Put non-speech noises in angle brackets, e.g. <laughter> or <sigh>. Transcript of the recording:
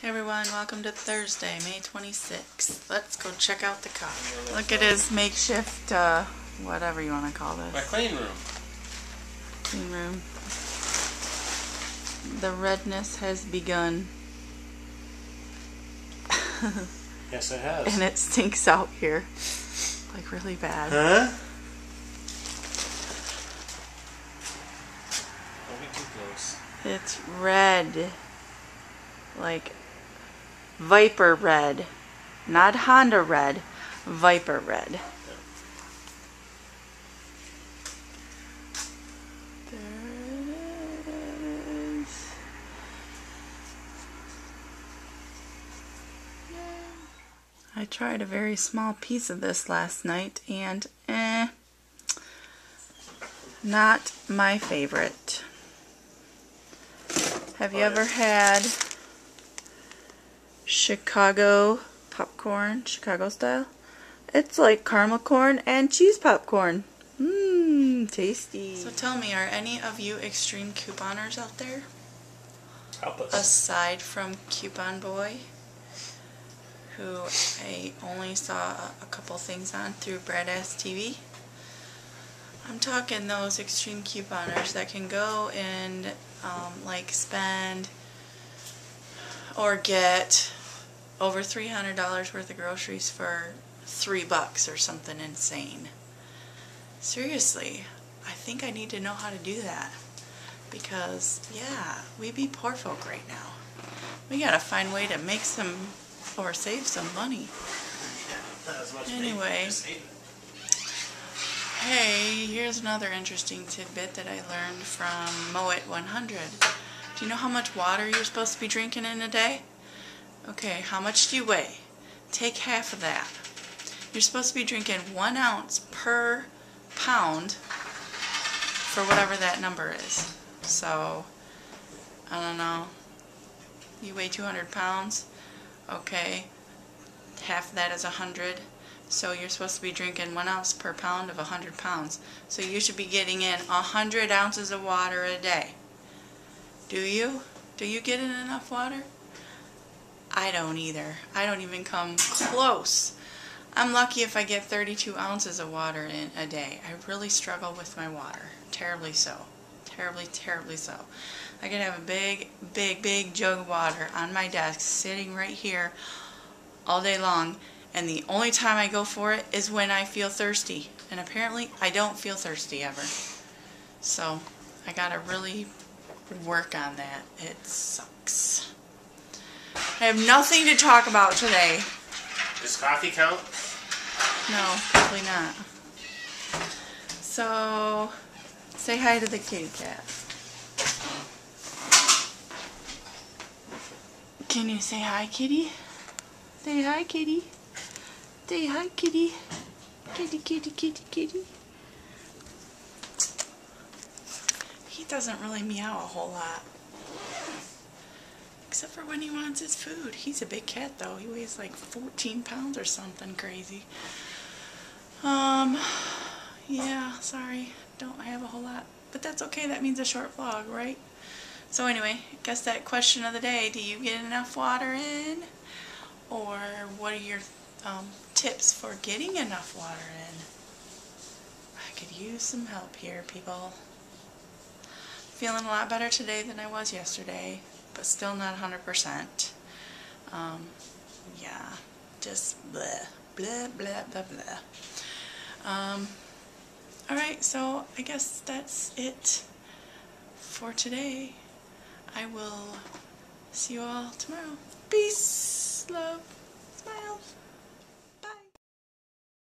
Hey everyone, welcome to Thursday, May 26th. Let's go check out the car. Look at his makeshift, uh, whatever you want to call My this, clean room. clean room. The redness has begun, <laughs> Yes, it has. and it stinks out here, like really bad. Huh? Don't be too close. It's red, like Viper red, not Honda red, Viper red. There it is. I tried a very small piece of this last night and eh, not my favorite. Have you Oh, ever had Chicago popcorn, Chicago style? It's like caramel corn and cheese popcorn. Mmm, tasty. So tell me, are any of you extreme couponers out there? Help us. Aside from Coupon Boy, who I only saw a couple things on through Bradass TV. I'm talking those extreme couponers that can go and um, like spend or get over $300 worth of groceries for three bucks or something insane. Seriously, I think I need to know how to do that because yeah, we be poor folk right now. We gotta find a way to make some or save some money. Anyway. Hey, here's another interesting tidbit that I learned from Moet 100. Do you know how much water you're supposed to be drinking in a day? Okay, how much do you weigh? Take half of that. You're supposed to be drinking one ounce per pound for whatever that number is. So, I don't know. You weigh 200 pounds? Okay, half of that is 100. So you're supposed to be drinking one ounce per pound of 100 pounds. So you should be getting in 100 ounces of water a day. Do you? Do you get in enough water? I don't either. I don't even come close. I'm lucky if I get 32 ounces of water in a day. I really struggle with my water. Terribly so. Terribly, terribly so. I could have a big, big, big jug of water on my desk sitting right here all day long and the only time I go for it is when I feel thirsty. And apparently I don't feel thirsty ever. So I gotta really work on that. It sucks. I have nothing to talk about today. Does coffee count? No, probably not. So, say hi to the kitty cat. Can you say hi, kitty? Say hi, kitty. Say hi, kitty. Kitty, kitty, kitty, kitty. He doesn't really meow a whole lot. Except for when he wants his food. He's a big cat though. He weighs like 14 pounds or something crazy. Um, yeah, sorry. Don't have a whole lot. But that's okay. That means a short vlog, right? So anyway, I guess that question of the day, do you get enough water in? Or what are your um, tips for getting enough water in? I could use some help here, people. Feeling a lot better today than I was yesterday, but still not 100%. Um, yeah, just blah, blah, blah, blah, blah. Um, Alright, so I guess that's it for today. I will see you all tomorrow. Peace, love, smiles.